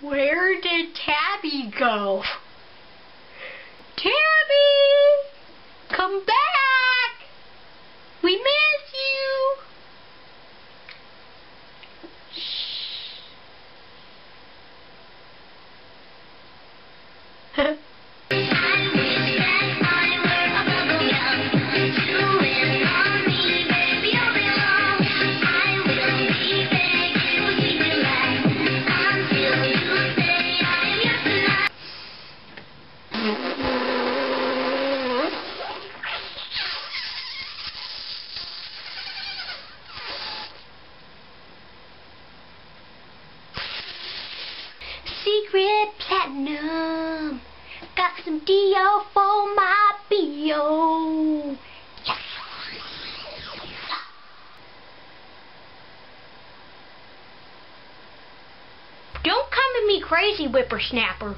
Where did Tabby go? Tabby! Come back! We miss you! Shh. Got some for my. Yes. Don't come at me crazy, whippersnapper.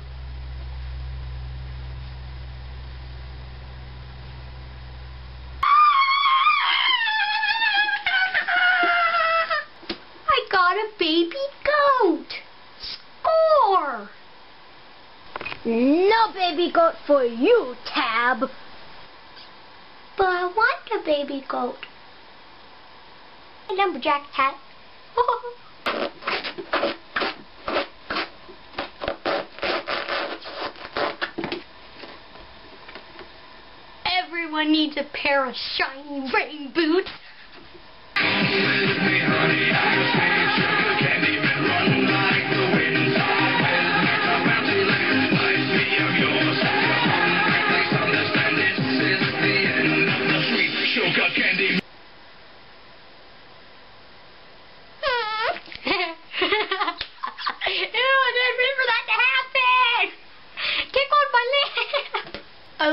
No baby goat for you, Tab. But I want a baby goat. A lumberjack hat. Everyone needs a pair of shiny rain boots.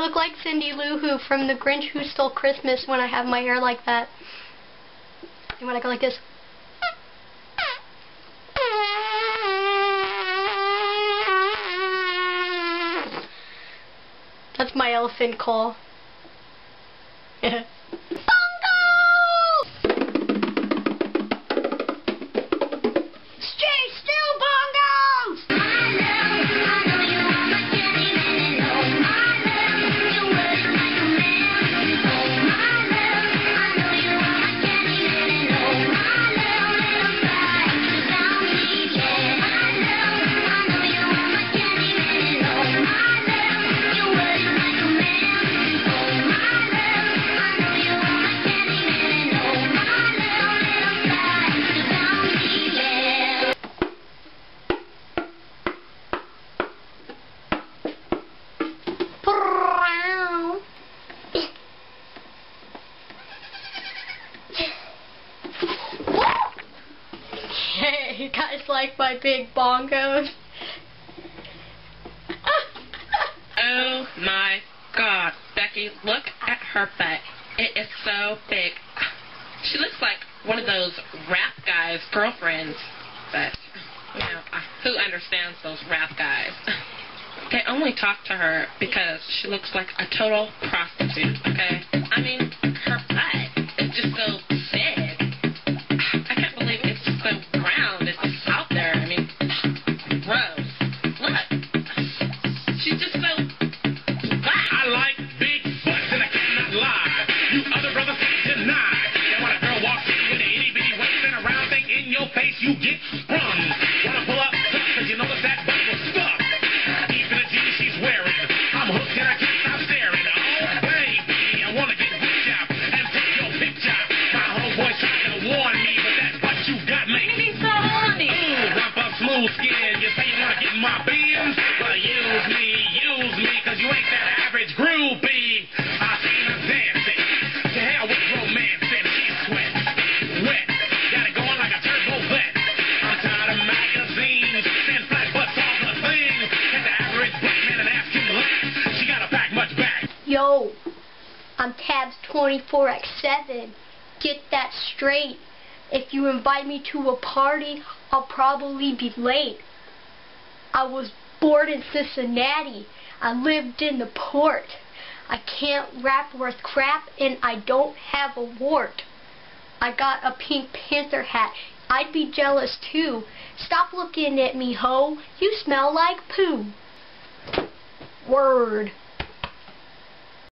look like Cindy Lou Who from The Grinch Who Stole Christmas when I have my hair like that. And when I go like this. That's my elephant call. Hey, you guys like my big bongos? Oh my god, Becky, look at her butt. It is so big. She looks like one of those rap guys' girlfriends. But, you know, uh, who understands those rap guys? They only talk to her because she looks like a total prostitute, okay? I mean, her my? Well, use me, use me, cause you ain't that average groupie. I seen dancing. To hell with romance and sweat. Wet. Got it going like a turbo vet. I'm tired of magazines flat butts all the. And the average black man and ask him. She got a much back. Yo, I'm Tabs 24x7. Get that straight. If you invite me to a party, I'll probably be late. I was born in Cincinnati. I lived in the port. I can't rap worth crap and I don't have a wart. I got a Pink Panther hat. I'd be jealous too. Stop looking at me, ho. You smell like poo. Word.